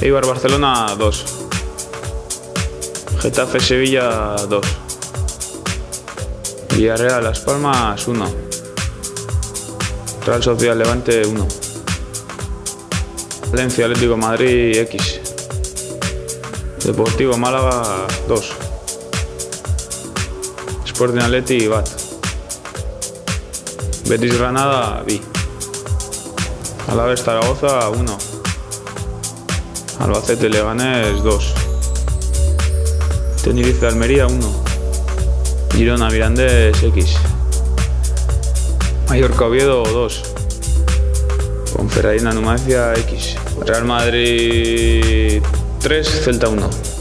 Eibar Barcelona 2. Getafe Sevilla 2. Villarreal Las Palmas 1. Real Sociedad Levante 1. Valencia Atlético Madrid X. Deportivo Málaga 2. Sporting Atleti BAT. Betis Granada B. Alaves Zaragoza 1. Albacete Leganés 2. Tenerife Almería 1. Girona Mirandés X. Mallorca Oviedo 2. Ponferradina Numancia X. Real Madrid 3, Celta 1.